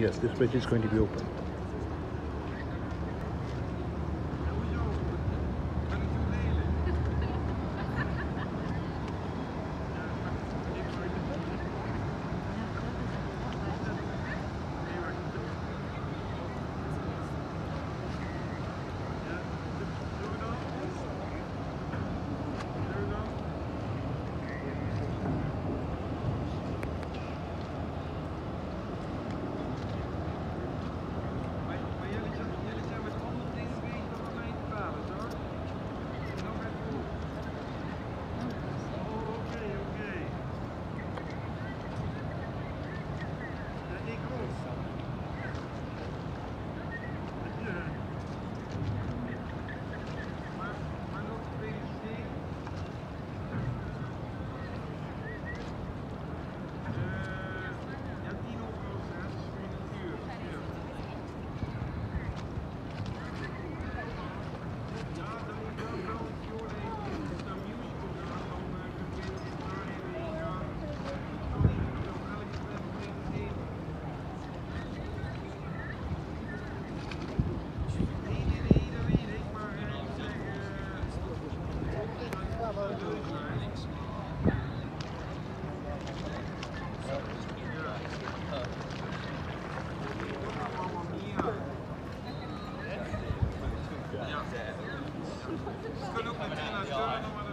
Yes, this bridge is going to be open. look at the